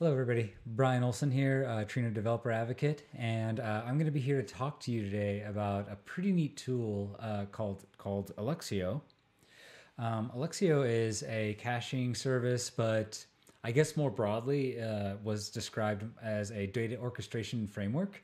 Hello, everybody. Brian Olsen here, uh, Trino Developer Advocate, and uh, I'm going to be here to talk to you today about a pretty neat tool uh, called called Alluxio. Um, Alluxio is a caching service, but I guess more broadly uh, was described as a data orchestration framework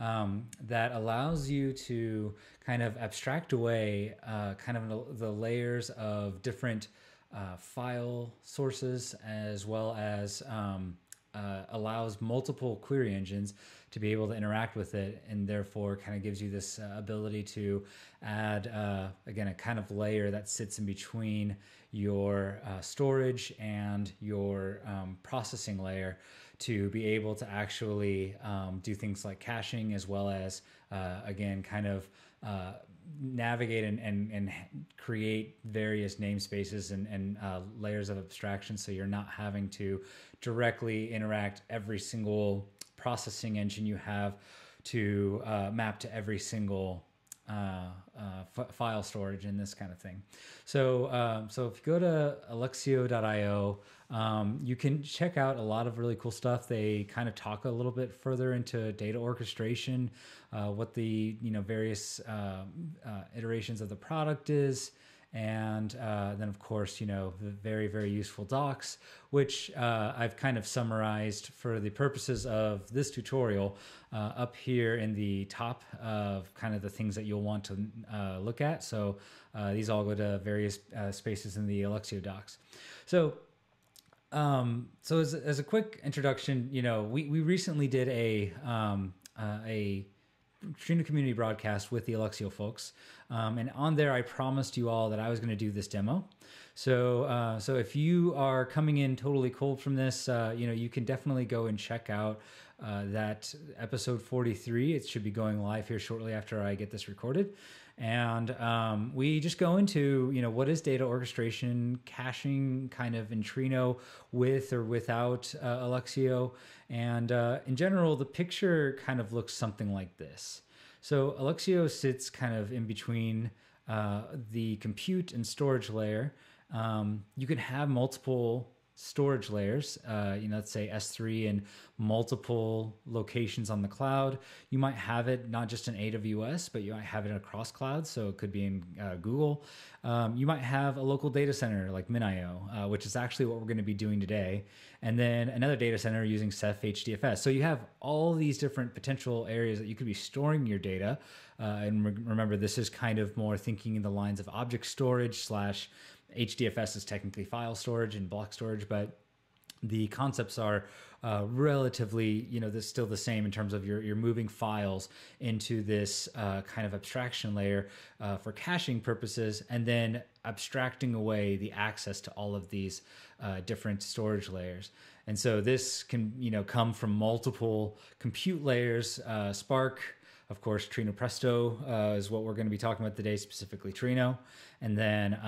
um, that allows you to kind of abstract away uh, kind of the layers of different uh, file sources as well as um, uh, allows multiple query engines to be able to interact with it and therefore kind of gives you this uh, ability to add uh, again a kind of layer that sits in between your uh, storage and your um, processing layer to be able to actually um, do things like caching as well as uh, again kind of uh, navigate and, and, and create various namespaces and, and uh, layers of abstraction so you're not having to directly interact every single processing engine you have to uh, map to every single file storage and this kind of thing. So, um, so if you go to Alluxio.io, um, you can check out a lot of really cool stuff. They kind of talk a little bit further into data orchestration, uh, what the you know various uh, uh, iterations of the product is and uh, then of course you know the very very useful docs which uh, i've kind of summarized for the purposes of this tutorial uh, up here in the top of kind of the things that you'll want to uh, look at. So uh, these all go to various uh, spaces in the alluxio docs. So um, so as, as a quick introduction you know we, we recently did a um, a Trino Community broadcast with the Alluxio folks, um, and on there I promised you all that I was going to do this demo. So, uh, so if you are coming in totally cold from this, uh, you know you can definitely go and check out uh, that episode 43. It should be going live here shortly after I get this recorded and um, we just go into you know what is data orchestration caching kind of in trino with or without uh, alluxio and uh, in general the picture kind of looks something like this so alluxio sits kind of in between uh, the compute and storage layer. Um, you can have multiple storage layers, uh, you know, let's say S3 in multiple locations on the cloud. You might have it not just in AWS, but you might have it across clouds. So it could be in uh, Google. Um, you might have a local data center like MinIO, uh, which is actually what we're going to be doing today. And then another data center using Ceph HDFS. So you have all these different potential areas that you could be storing your data. Uh, and re- remember, this is kind of more thinking in the lines of object storage slash HDFS is technically file storage and block storage, but the concepts are uh, relatively, you know, this still the same in terms of you're, you're moving files into this uh, kind of abstraction layer uh, for caching purposes, and then abstracting away the access to all of these uh, different storage layers. And so this can, you know, come from multiple compute layers, uh, Spark, of course, Trino Presto uh, is what we're going to be talking about today, specifically Trino, and then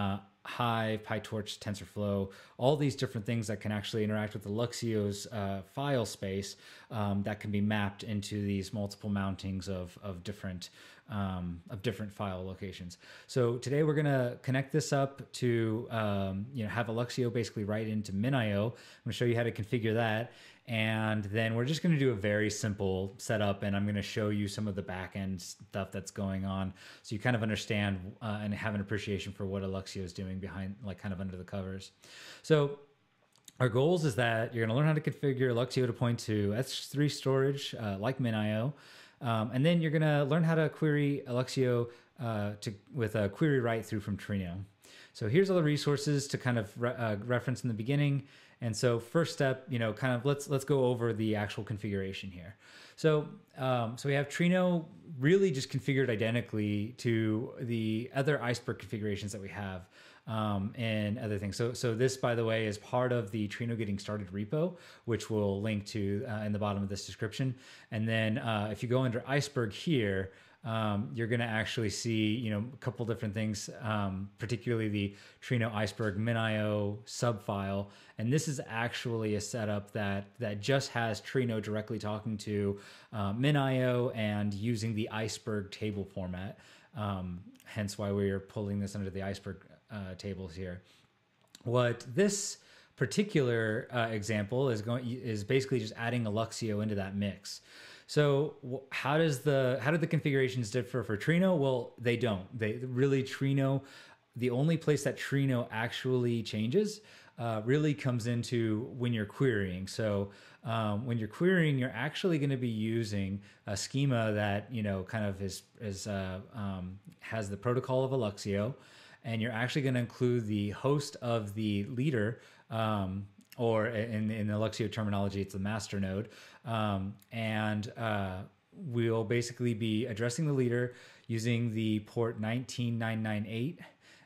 Hive, PyTorch, TensorFlow, all these different things that can actually interact with Alluxio's uh, file space um, that can be mapped into these multiple mountings of, of different um, of different file locations. So today we're going to connect this up to um, you know have Alluxio basically write into MinIO. I'm going to show you how to configure that, and then we're just going to do a very simple setup and i'm going to show you some of the backend stuff that's going on so you kind of understand uh, and have an appreciation for what alluxio is doing behind like kind of under the covers so our goals is that you're going to learn how to configure Luxio to point to s3 storage uh, like minio um, and then you're going to learn how to query alluxio uh, to with a query write through from trino. So here's all the resources to kind of re- uh, reference in the beginning. And so first step, you know, kind of let's let's go over the actual configuration here. So um, so we have Trino really just configured identically to the other Iceberg configurations that we have um, and other things. So so this, by the way, is part of the Trino Getting Started repo, which we'll link to uh, in the bottom of this description. And then uh, if you go under Iceberg here um, you're going to actually see, you know, a couple different things, um, particularly the Trino Iceberg MinIO subfile. And this is actually a setup that that just has Trino directly talking to uh, MinIO and using the Iceberg table format. Um, hence why we are pulling this under the Iceberg uh, tables here. What this particular uh, example is going is basically just adding Alluxio into that mix. So how does the how do the configurations differ for Trino? Well, they don't. They really Trino. The only place that Trino actually changes uh, really comes into when you're querying. So um, when you're querying, you're actually going to be using a schema that you know kind of is is uh, um, has the protocol of Alluxio, and you're actually going to include the host of the leader. Um, or in, in Alluxio terminology, it's the master node. Um, and uh, we'll basically be addressing the leader using the port 19998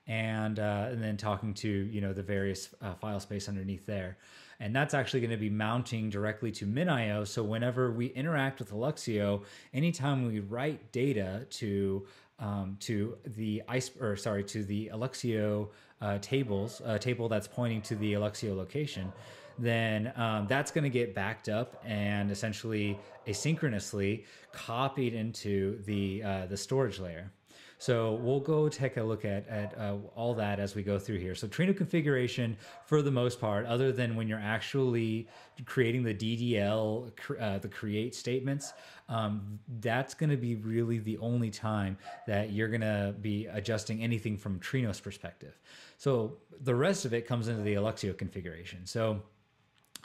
and uh, and then talking to you know the various uh, file space underneath there. And that's actually going to be mounting directly to MinIO. So whenever we interact with Alluxio, anytime we write data to um, to the ice or sorry to the Alluxio uh, tables, a table that's pointing to the Alluxio location, then um, that's going to get backed up and essentially asynchronously copied into the uh, the storage layer. So we'll go take a look at, at uh, all that as we go through here. So Trino configuration, for the most part, other than when you're actually creating the DDL, uh, the create statements, um, that's going to be really the only time that you're going to be adjusting anything from Trino's perspective. So the rest of it comes into the Alluxio configuration. So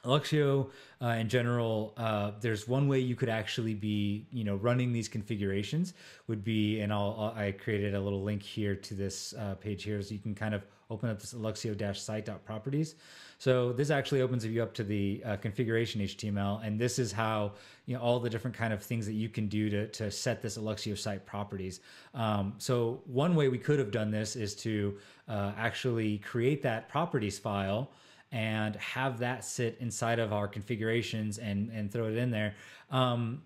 Alluxio, uh, in general, uh, there's one way you could actually be, you know, running these configurations would be, and I'll, i created a little link here to this uh, page here, so you can kind of open up this Alluxio-site.properties. So this actually opens you up to the uh, configuration HTML, and this is how you know all the different kind of things that you can do to to set this Alluxio site properties. Um, so one way we could have done this is to uh, actually create that properties file and have that sit inside of our configurations and and throw it in there. Um,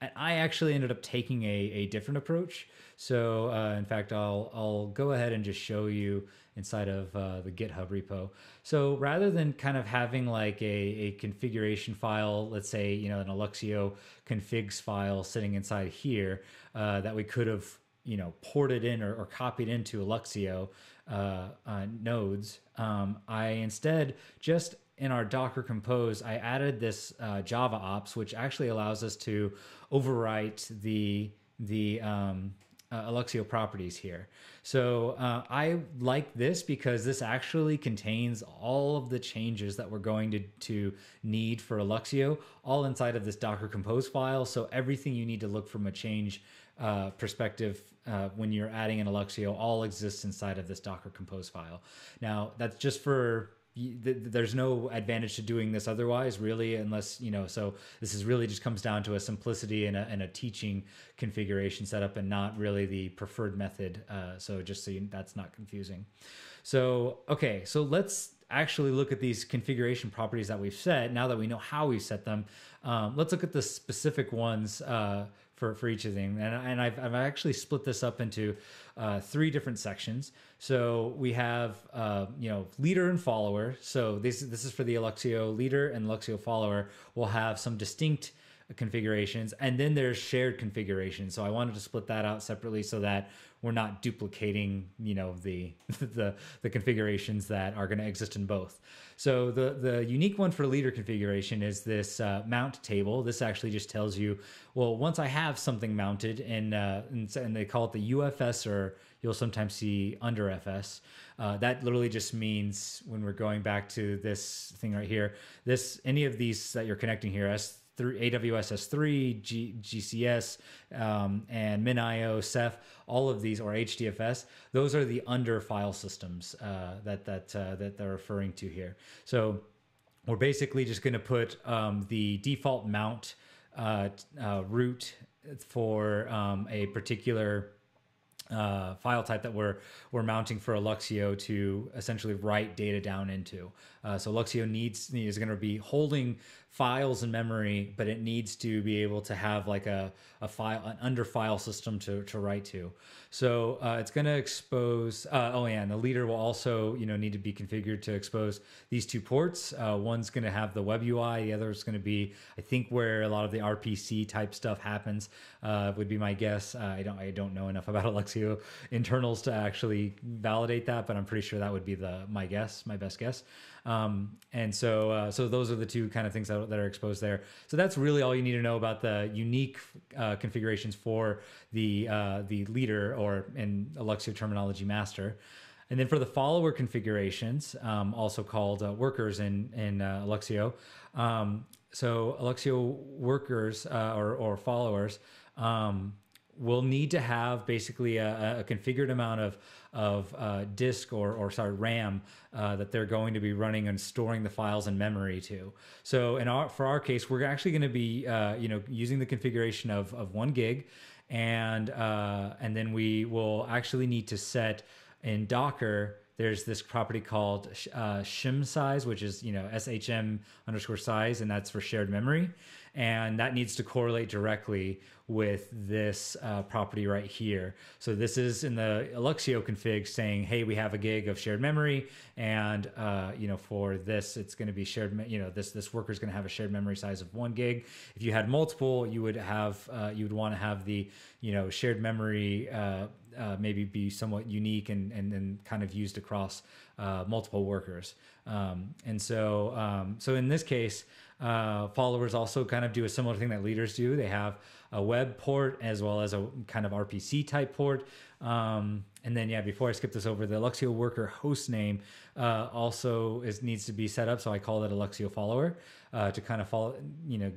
and I actually ended up taking a, a different approach. So uh, in fact, I'll I'll go ahead and just show you inside of uh, the GitHub repo. So rather than kind of having like a, a configuration file, let's say you know an Alluxio configs file sitting inside here uh, that we could have you know ported in or, or copied into Alluxio, uh, uh, nodes, um, I instead just in our Docker Compose, I added this uh, Java ops, which actually allows us to overwrite the the um, uh, Alluxio properties here. So uh, I like this because this actually contains all of the changes that we're going to, to need for Alluxio all inside of this Docker Compose file. So everything you need to look from a change uh, perspective uh, when you're adding an Alluxio all exists inside of this Docker Compose file. Now that's just for there's no advantage to doing this otherwise really unless you know so this is really just comes down to a simplicity and a, and a teaching configuration setup and not really the preferred method uh, so just so you, that's not confusing so okay so let's actually look at these configuration properties that we've set now that we know how we set them um, let's look at the specific ones uh, for, for each of them. And, and I've, I've actually split this up into uh, three different sections. So we have, uh, you know, leader and follower. So this, this is for the Alluxio leader and Alluxio follower will have some distinct configurations and then there's shared configurations. So I wanted to split that out separately so that we're not duplicating, you know, the the the configurations that are going to exist in both. So the the unique one for leader configuration is this uh, mount table. This actually just tells you, well, once I have something mounted, and uh, and, and they call it the UFS, or you'll sometimes see under FS. Uh, that literally just means when we're going back to this thing right here, this any of these that you're connecting here, S three AWS S3, G, GCS, um, and MinIO, Ceph, all of these, or HDFS, those are the under file systems uh, that that uh, that they're referring to here. So we're basically just going to put um, the default mount uh, uh, root for um, a particular uh, file type that we're we're mounting for Alluxio to essentially write data down into. Uh, so Alluxio needs is going to be holding files in memory, but it needs to be able to have like a, a file an under file system to to write to. So uh, it's going to expose. Uh, oh yeah, and the leader will also you know need to be configured to expose these two ports. Uh, one's going to have the web UI, the other is going to be I think where a lot of the RPC type stuff happens. Uh, would be my guess. I don't I don't know enough about Alluxio internals to actually validate that, but I'm pretty sure that would be the my guess, my best guess. Um, and so, uh, so those are the two kind of things that, that, are exposed there. So that's really all you need to know about the unique uh, configurations for the uh, the leader or in Alluxio terminology master. And then for the follower configurations, um, also called uh, workers in in uh, Alluxio, um, so Alluxio workers uh, or, or followers um, will need to have basically a, a configured amount of of uh, disk or, or sorry RAM uh, that they're going to be running and storing the files in memory to. So in our for our case, we're actually going to be uh, you know using the configuration of of one gig, and uh, and then we will actually need to set in Docker there's this property called uh, shim size, which is you know shm underscore size, and that's for shared memory, and that needs to correlate directly with this uh, property right here. So this is in the Alluxio config saying, hey, we have a gig of shared memory, and uh, you know for this it's going to be shared. You know this this worker is going to have a shared memory size of one gig. If you had multiple, you would have uh, you would want to have the you know shared memory uh, uh, maybe be somewhat unique and, and, and kind of used across uh, multiple workers. Um, and so, um, so in this case, uh, followers also kind of do a similar thing that leaders do. They have a web port as well as a kind of RPC type port. Um, and then, yeah, before I skip this over, the Alluxio worker host name uh, also is needs to be set up. So I call it Alluxio follower uh, to kind of follow, you know,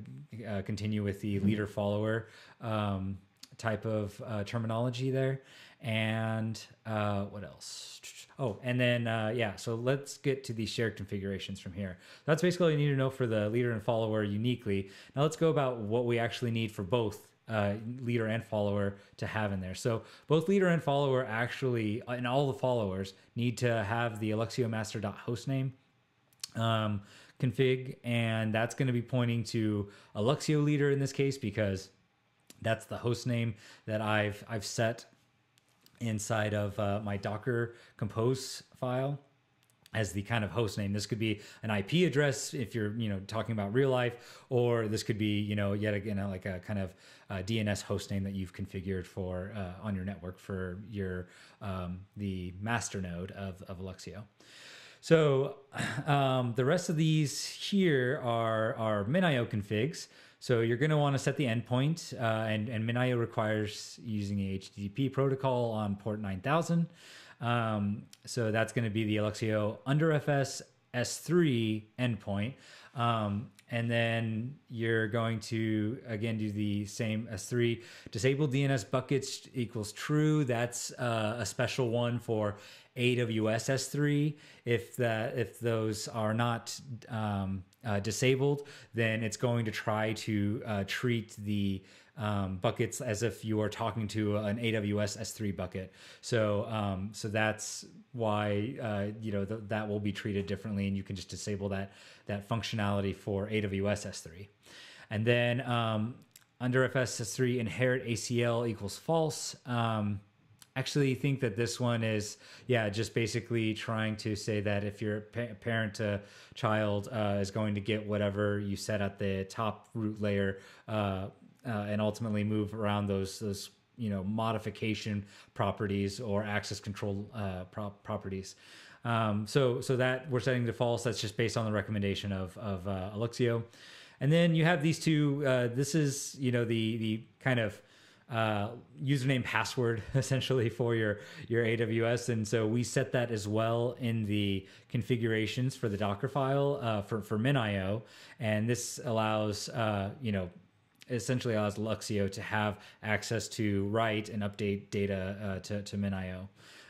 uh, continue with the leader follower um, type of uh, terminology there and uh, what else? Oh, and then uh, yeah, so let's get to the shared configurations from here. That's basically all you need to know for the leader and follower uniquely. Now let's go about what we actually need for both uh, leader and follower to have in there. So both leader and follower actually, and all the followers need to have the Alluxio master.hostname um, config, and that's going to be pointing to Alluxio leader in this case because that's the host name that I've I've set inside of uh, my Docker compose file as the kind of host name. This could be an IP address if you're, you know, talking about real life, or this could be, you know, yet again like a kind of uh, DNS host name that you've configured for uh, on your network for your um, the master node of of Alluxio. So um, the rest of these here are are MinIO configs. So you're going to want to set the endpoint, uh, and, and MinIO requires using a HTTP protocol on port 9000. Um, so that's going to be the Alluxio under FS S3 endpoint. Um, and then you're going to again do the same S3 disable DNS buckets equals true. That's uh, a special one for AWS S3. If that if those are not um, uh, disabled, then it's going to try to uh, treat the um, buckets as if you are talking to an AWS S3 bucket. So, um, so that's why uh, you know th- that will be treated differently, and you can just disable that that functionality for AWS S3. And then um, under FSS3, inherit ACL equals false. Um, actually think that this one is yeah just basically trying to say that if your pa- parent to child uh, is going to get whatever you set at the top root layer uh, uh, and ultimately move around those those you know modification properties or access control uh, pro- properties. Um, so so that we're setting to false that's just based on the recommendation of of uh, Alluxio. And then you have these two uh, this is you know the the kind of uh, username password essentially for your your AWS, and so we set that as well in the configurations for the Docker file uh, for for MinIO, and this allows uh, you know essentially allows Luxio to have access to write and update data uh, to to MinIO.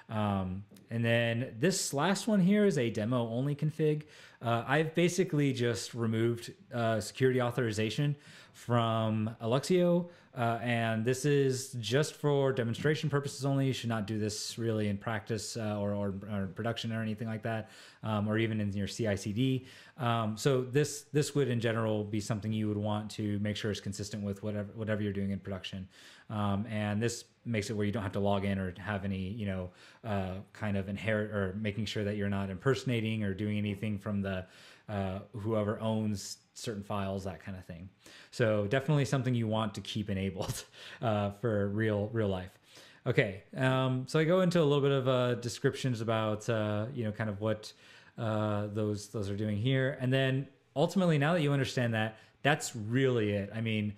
Um, and then this last one here is a demo only config. Uh, I've basically just removed uh, security authorization from Alluxio. Uh, and this is just for demonstration purposes only. You should not do this really in practice uh, or, or, or, production or anything like that, um, or even in your CI/CD. Um, so this this would in general be something you would want to make sure is consistent with whatever whatever you're doing in production. Um, and this makes it where you don't have to log in or have any you know uh, kind of inherit or making sure that you're not impersonating or doing anything from the uh, whoever owns certain files, that kind of thing. So definitely something you want to keep enabled uh, for real real life. Okay, um, so I go into a little bit of uh, descriptions about uh, you know kind of what uh, those those are doing here, and then ultimately now that you understand that, that's really it. I mean,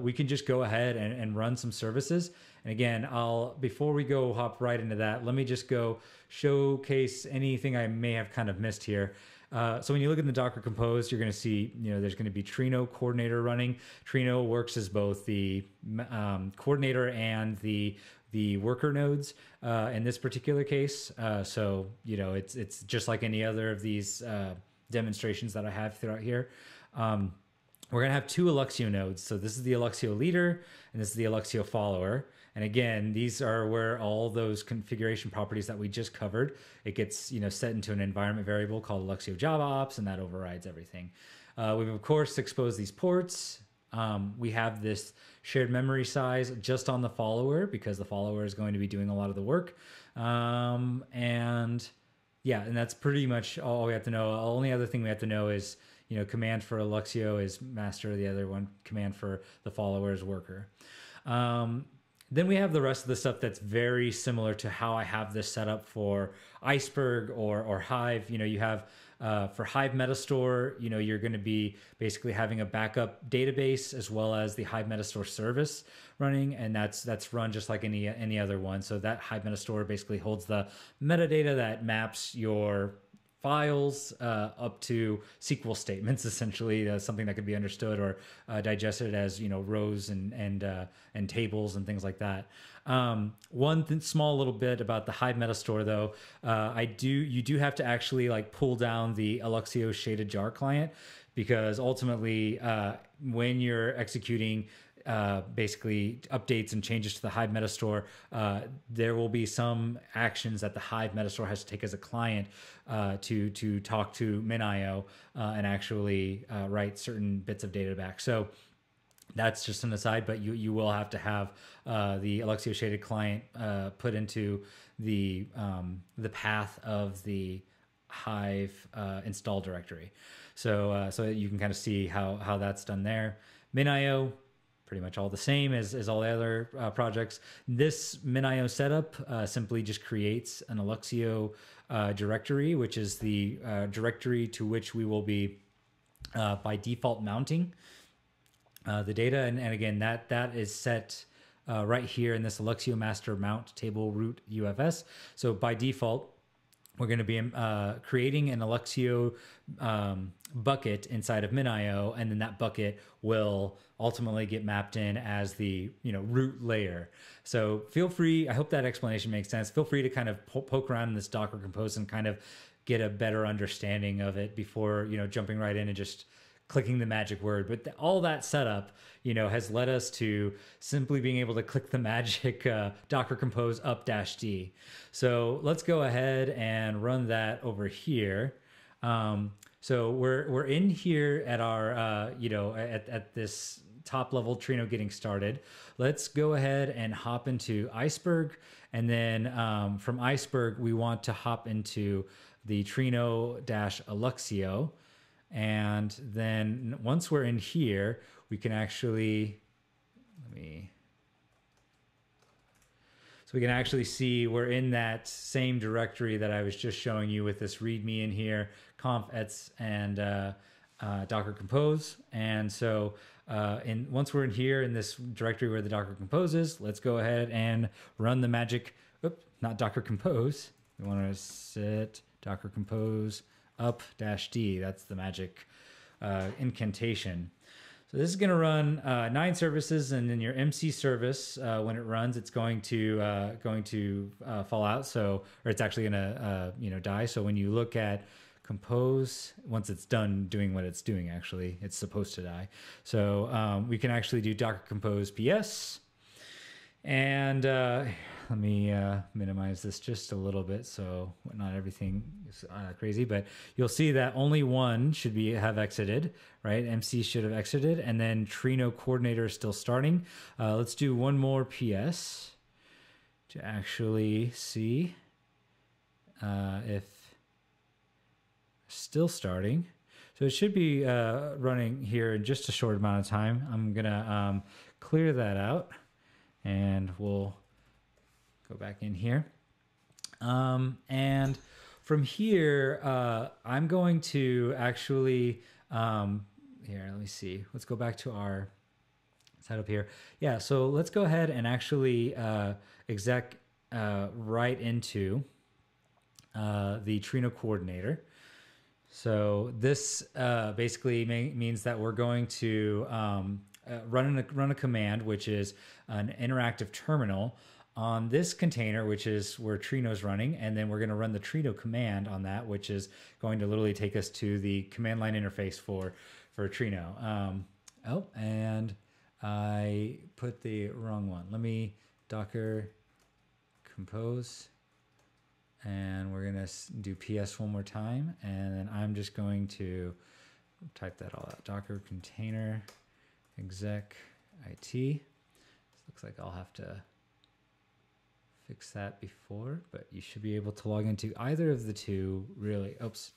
we can just go ahead and, and run some services. And again, I'll before we go hop right into that, let me just go showcase anything I may have kind of missed here. Uh, so when you look in the Docker Compose, you're going to see, you know, there's going to be Trino coordinator running. Trino works as both the um, coordinator and the the worker nodes uh, in this particular case. Uh, so you know, it's it's just like any other of these uh, demonstrations that I have throughout here. Um, we're going to have two Alluxio nodes. So this is the Alluxio leader and this is the Alluxio follower. And again, these are where all those configuration properties that we just covered, it gets you know set into an environment variable called Alluxio Java Ops, and that overrides everything. Uh, we've of course exposed these ports. Um, we have this shared memory size just on the follower because the follower is going to be doing a lot of the work. Um, and yeah, and that's pretty much all we have to know. The only other thing we have to know is you know command for Alluxio is master. The other one command for the follower is worker. Um, then we have the rest of the stuff that's very similar to how I have this set up for Iceberg or or Hive. You know, you have uh, for Hive Metastore, you know, you're going to be basically having a backup database as well as the Hive Metastore service running, and that's that's run just like any any other one. So that Hive Metastore basically holds the metadata that maps your files uh, up to SQL statements, essentially uh, something that could be understood or uh, digested as you know rows and and uh, and tables and things like that. Um, one th- small little bit about the Hive Metastore, though, uh, I do you do have to actually like pull down the Alluxio shaded jar client because ultimately uh, when you're executing uh, basically updates and changes to the Hive Metastore, uh, there will be some actions that the Hive Metastore has to take as a client uh, to to talk to MinIO uh, and actually uh, write certain bits of data back. So that's just an aside, but you you will have to have uh, the Alluxio shaded client put into the um, the path of the Hive install directory. So so you can kind of see how how that's done there. MinIO pretty much all the same as, as all the other uh, projects. This MinIO setup uh, simply just creates an Alluxio uh, directory, which is the uh, directory to which we will be uh, by default mounting uh, the data. And, and, again, that that is set right here in this Alluxio master mount table root UFS. So by default, we're going to be uh, creating an Alluxio um, bucket inside of MinIO, and then that bucket will ultimately get mapped in as the you know root layer. So feel free. I hope that explanation makes sense. Feel free to kind of po- poke around in this Docker Compose and kind of get a better understanding of it before you know jumping right in and just clicking the magic word. But th- all that setup, you know, has led us to simply being able to click the magic uh, Docker Compose up dash D. So let's go ahead and run that over here. Um, so we're we're in here at our uh, you know at, at this top level Trino getting started. Let's go ahead and hop into Iceberg, and then um, from Iceberg we want to hop into the Trino dash Alluxio. And then once we're in here, we can actually, let me, so we can actually see we're in that same directory that I was just showing you with this README in here, conf ets and uh, uh, Docker Compose. And so uh, and once we're in here in this directory where the Docker Compose is, let's go ahead and run the magic, oops, not Docker Compose. We want to set Docker Compose up dash D. That's the magic uh, incantation. So this is going to run uh, nine services, and then your MC service, uh, when it runs, it's going to uh, going to uh, fall out. So, or it's actually going to uh, you know die. So when you look at compose once it's done doing what it's doing actually it's supposed to die so um, we can actually do docker compose ps and let me uh, minimize this just a little bit so not everything is uh, crazy, but you'll see that only one should be have exited, right? MC should have exited, and then Trino coordinator is still starting. Uh, let's do one more PS to actually see uh, if still starting. So it should be uh, running here in just a short amount of time. I'm gonna um, clear that out and we'll go back in here. Um, and from here, uh, I'm going to actually, um, here, let me see. Let's go back to our setup here. Yeah, so let's go ahead and actually uh, exec uh, right into uh, the Trino coordinator. So this uh, basically may, means that we're going to um, uh, run, a, run a command, which is an interactive terminal on this container, which is where Trino's running, and then we're going to run the Trino command on that, which is going to literally take us to the command line interface for for Trino. Um, oh, and I put the wrong one. Let me Docker compose, and we're going to do PS one more time, and then I'm just going to type that all out. Docker container exec it. This looks like I'll have to fix that before, but you should be able to log into either of the two really. Oops,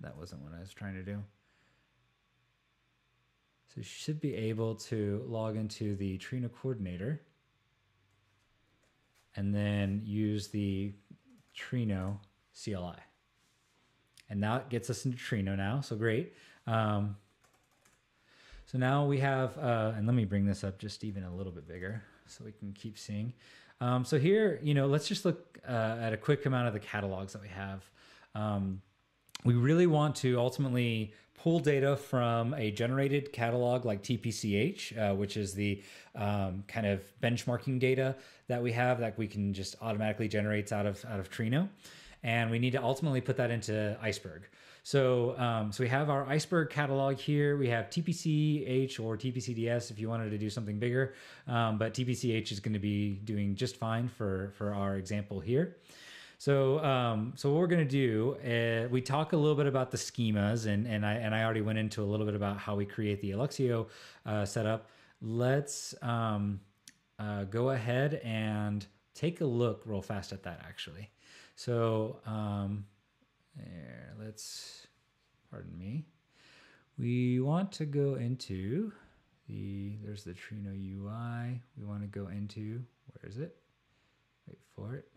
that wasn't what I was trying to do. So you should be able to log into the Trino coordinator and then use the Trino CLI. And now it gets us into Trino now, so great. Um, so now we have, uh, and let me bring this up just even a little bit bigger so we can keep seeing. Um, so here, you know, let's just look uh, at a quick amount of the catalogs that we have. Um, we really want to ultimately pull data from a generated catalog like TPCH, uh, which is the um, kind of benchmarking data that we have that we can just automatically generates out of out of Trino, and we need to ultimately put that into Iceberg. So, um, so we have our iceberg catalog here. We have TPCH or TPCDS if you wanted to do something bigger, um, but TPCH is going to be doing just fine for for our example here. So, um, so what we're going to do, uh, we talk a little bit about the schemas, and and I and I already went into a little bit about how we create the Alluxio uh, setup. Let's um, uh, go ahead and take a look real fast at that actually. So. Um, there, let's, pardon me. We want to go into the, there's the Trino UI. We want to go into, where is it? Wait for it.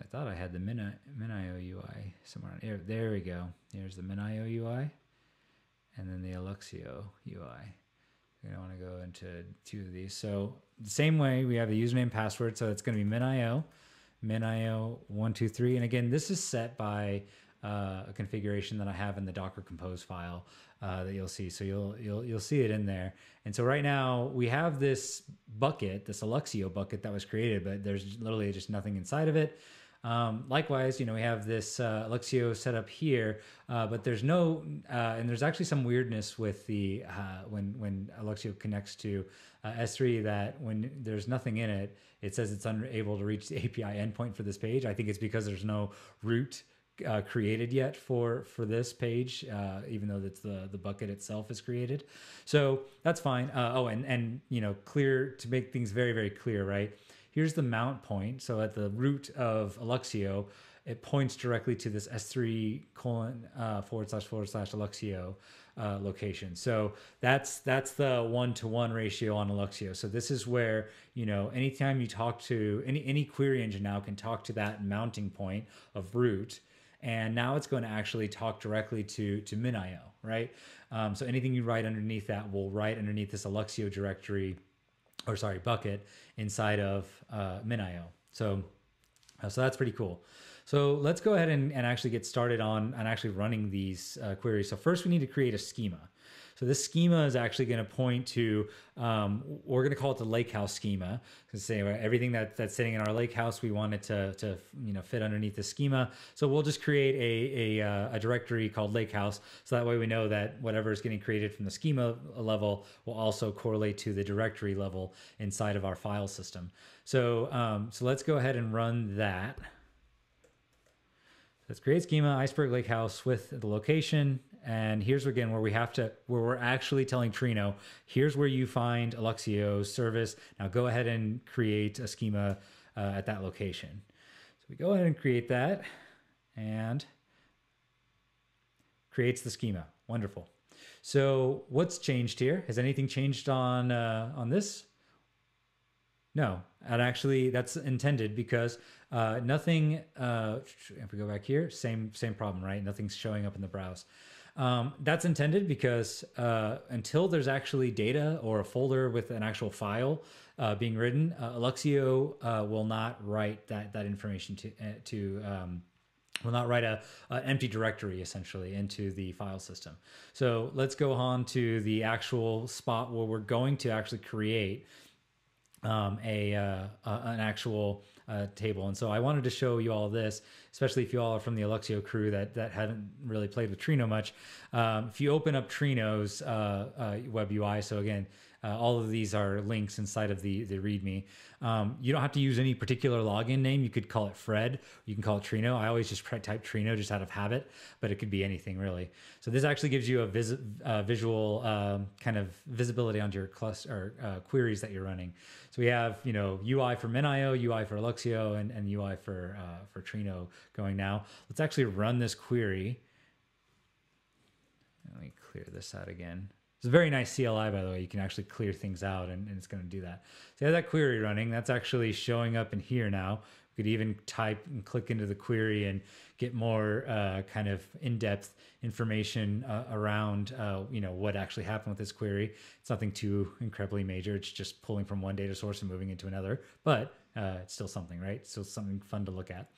I thought I had the Min, MinIO UI somewhere here. There we go. Here's the MinIO UI and then the Alluxio UI. We don't want to go into two of these. So the same way we have the username password. So it's going to be MinIO minio123. And again, this is set by uh, a configuration that I have in the Docker Compose file uh, that you'll see. So you'll you'll you'll see it in there. And so right now we have this bucket, this Alluxio bucket that was created, but there's literally just nothing inside of it. Um, likewise, you know, we have this uh, Alluxio set up here, uh, but there's no, uh, and there's actually some weirdness with the uh, when when Alluxio connects to uh, S3 that when there's nothing in it, it says it's unable to reach the API endpoint for this page. I think it's because there's no root uh, created yet for for this page, uh, even though it's the the bucket itself is created. So that's fine. Uh, oh, and and you know, clear to make things very very clear, right? here's the mount point. So at the root of Alluxio, it points directly to this S3 colon uh, forward slash forward slash Alluxio uh, location. So that's that's the one to one ratio on Alluxio. So this is where you know anytime you talk to any any query engine now can talk to that mounting point of root, and now it's going to actually talk directly to to MinIO, right? Um, so anything you write underneath that will write underneath this Alluxio directory or sorry, bucket inside of uh, MinIO. So, uh, so that's pretty cool. So let's go ahead and, and actually get started on, on actually running these uh, queries. So first we need to create a schema. So this schema is actually going to point to, um, we're going to call it the lakehouse schema. To say everything that, that's sitting in our lakehouse, we want it to, to you know fit underneath the schema. So we'll just create a, a, uh, a directory called lakehouse. So that way we know that whatever is getting created from the schema level will also correlate to the directory level inside of our file system. So, um, so let's go ahead and run that. Let's create schema, iceberg lakehouse with the location and here's again where we have to, where we're actually telling Trino, here's where you find Alluxio's service. Now go ahead and create a schema uh, at that location. So we go ahead and create that and creates the schema. Wonderful. So what's changed here? Has anything changed on uh, on this? No, and actually that's intended because uh, nothing. Uh, if we go back here, same same problem, right? Nothing's showing up in the browse. Um, that's intended because uh, until there's actually data or a folder with an actual file uh, being written, uh, Alluxio uh, will not write that that information to uh, to um, will not write a, empty directory essentially into the file system. So let's go on to the actual spot where we're going to actually create um, a uh, an actual uh, table. And so I wanted to show you all this, especially if you all are from the Alluxio crew that that haven't really played with Trino much. Um, if you open up Trino's uh, uh web UI, so again, uh, all of these are links inside of the the README. Um, you don't have to use any particular login name. You could call it Fred. You can call it Trino. I always just type Trino just out of habit, but it could be anything really. So this actually gives you a vis- uh, visual um, kind of visibility onto your cluster or uh, queries that you're running. So we have you know UI for MinIO, UI for Alluxio, and, and UI for uh, for Trino going now. Let's actually run this query. Let me clear this out again. It's a very nice CLI, by the way. You can actually clear things out and, and it's going to do that. So you have that query running. That's actually showing up in here now. We could even type and click into the query and get more uh, kind of in-depth information uh, around, uh, you know, what actually happened with this query. It's nothing too incredibly major. It's just pulling from one data source and moving into another, but uh, it's still something, right? Still something fun to look at.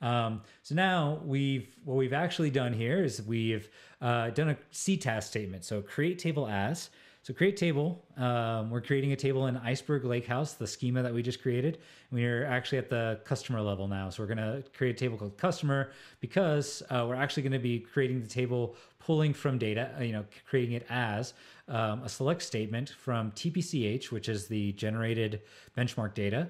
Um, so now we've what we've actually done here is we've uh, done a CTAS statement. So create table as. So create table. Um, we're creating a table in Iceberg Lakehouse, the schema that we just created. We're actually at the customer level now. So we're going to create a table called customer because uh, we're actually going to be creating the table pulling from data, uh, you know, creating it as um, a select statement from TPCH, which is the generated benchmark data,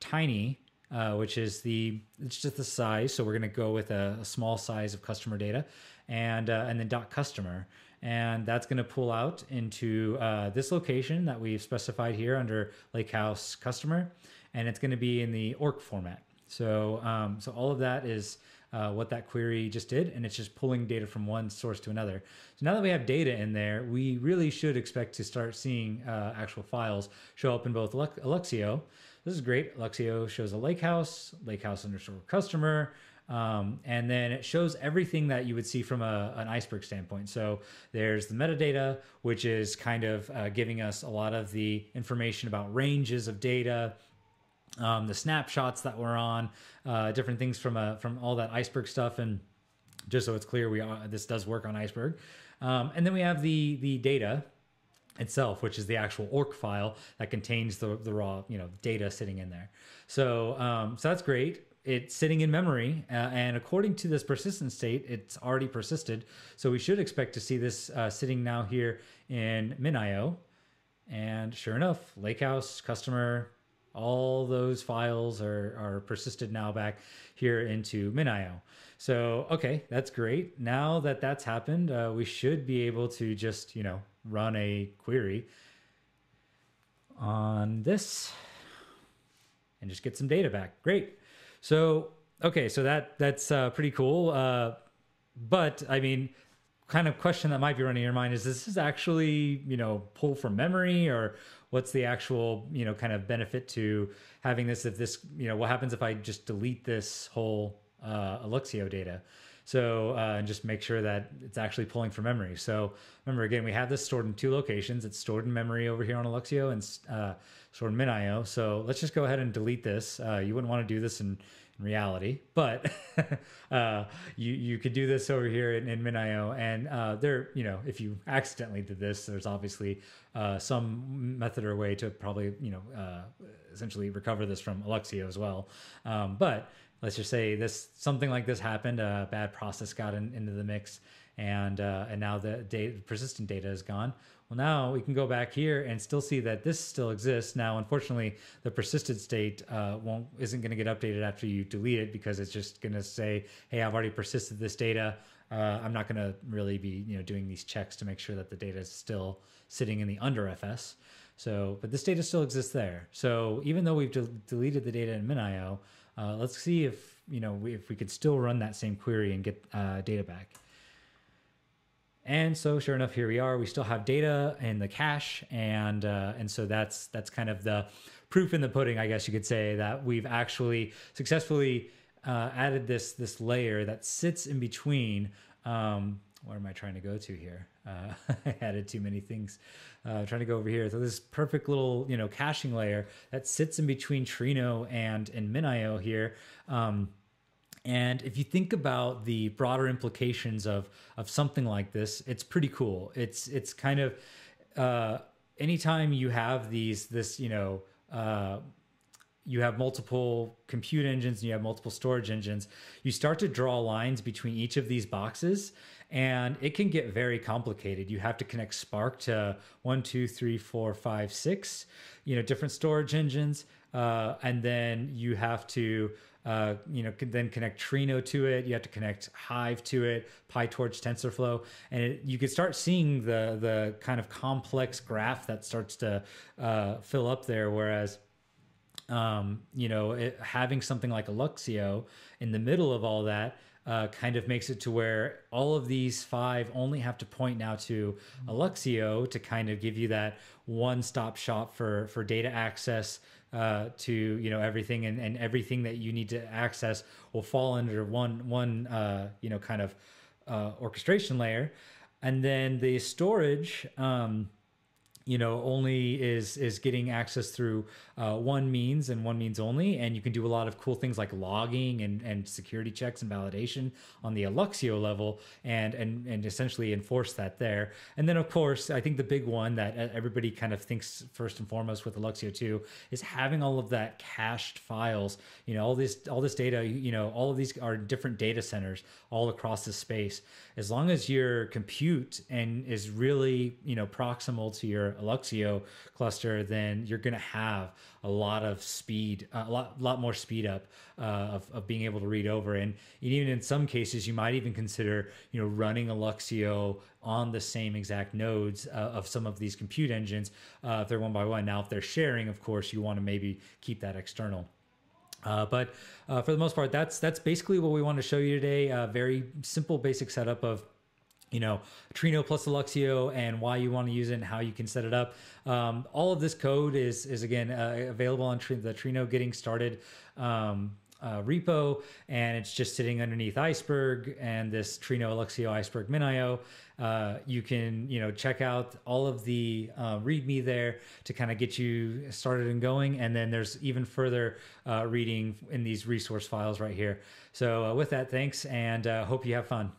tiny, uh, which is the it's just the size. So we're going to go with a, a, small size of customer data, and uh, and then dot customer, and that's going to pull out into uh, this location that we've specified here under Lakehouse customer, and it's going to be in the ORC format. So um, so all of that is. Uh, what that query just did, and it's just pulling data from one source to another. So now that we have data in there, we really should expect to start seeing uh, actual files show up in both Alluxio this is great. Luxio shows a lake house, lake house underscore customer. Um, and then it shows everything that you would see from a, an iceberg standpoint. So there's the metadata, which is kind of uh, giving us a lot of the information about ranges of data, um, the snapshots that we're on, uh, different things from a, from all that iceberg stuff. And just so it's clear, we are, this does work on iceberg. Um, and then we have the the data, itself, which is the actual ORC file that contains the, the raw you know data sitting in there. So um, so that's great. It's sitting in memory, uh, and according to this persistent state, it's already persisted. So we should expect to see this uh, sitting now here in MinIO. And sure enough, Lakehouse customer, all those files are, are persisted now back here into MinIO. So, okay, that's great. Now that that's happened, uh, we should be able to just, you know, run a query on this and just get some data back. Great. So, okay, so that that's uh, pretty cool. Uh, but I mean, kind of question that might be running in your mind is this is actually, you know, pull from memory or what's the actual, you know, kind of benefit to having this if this, you know, what happens if I just delete this whole uh, Alluxio data? So, uh, and just make sure that it's actually pulling from memory. So remember, again, we have this stored in two locations. It's stored in memory over here on Alluxio and uh, stored in MinIO. So let's just go ahead and delete this. Uh, you wouldn't want to do this in, in reality, but uh, you, you could do this over here in, in MinIO. And uh, there, you know, if you accidentally did this, there's obviously uh, some method or way to probably, you know, essentially recover this from Alluxio as well. Um, but let's just say this something like this happened a bad process got in, into the mix and uh, and now the data, persistent data is gone. Well now we can go back here and still see that this still exists. Now unfortunately the persistent state uh, won't isn't going to get updated after you delete it because it's just going to say hey i've already persisted this data. Uh, i'm not going to really be you know doing these checks to make sure that the data is still sitting in the under fs so but this data still exists there. So even though we've de- deleted the data in minio uh, let's see if you know if we could still run that same query and get uh, data back. And so, sure enough, here we are. We still have data in the cache, and uh, and so that's that's kind of the proof in the pudding, I guess you could say, that we've actually successfully uh, added this this layer that sits in between. Um, where am I trying to go to here? Uh, I added too many things. Uh, trying to go over here. So this perfect little you know caching layer that sits in between Trino and and MinIO here. Um, and if you think about the broader implications of of something like this, it's pretty cool. It's it's kind of uh, anytime you have these this you know uh, you have multiple compute engines and you have multiple storage engines, you start to draw lines between each of these boxes, and it can get very complicated. You have to connect Spark to one, two, three, four, five, six, you know, different storage engines, uh, and then you have to uh, you know, then connect Trino to it. You have to connect Hive to it, PyTorch, TensorFlow, and it, you could start seeing the the kind of complex graph that starts to uh, fill up there. Whereas, um, you know, it, having something like Alluxio in the middle of all that. Uh, kind of makes it to where all of these five only have to point now to Alluxio to kind of give you that one-stop shop for for data access uh, to you know everything and, and everything that you need to access will fall under one one uh, you know kind of uh, orchestration layer. And then the storage um, you know only is is getting access through uh, one means and one means only and you can do a lot of cool things like logging and and security checks and validation on the Alluxio level and and and essentially enforce that there. And then of course I think the big one that everybody kind of thinks first and foremost with Alluxio 2 is having all of that cached files you know all this all this data you know all of these are different data centers all across the space. As long as your compute and is really you know proximal to your Alluxio cluster, then you're going to have a lot of speed, a lot, lot more speed up uh, of, of being able to read over. And, even in some cases, you might even consider, you know, running Alluxio on the same exact nodes uh, of some of these compute engines uh, if they're one by one. Now, if they're sharing, of course, you want to maybe keep that external. Uh, but uh, for the most part, that's that's basically what we want to show you today. A very simple, basic setup of you know, Trino plus Alluxio and why you want to use it and how you can set it up. Um, all of this code is is again uh, available on the Trino Getting Started um, uh, repo, and it's just sitting underneath Iceberg and this Trino Alluxio Iceberg MinIO. Uh, you can you know check out all of the uh, README there to kind of get you started and going, and then there's even further uh, reading in these resource files right here. So uh, with that, thanks, and uh, hope you have fun.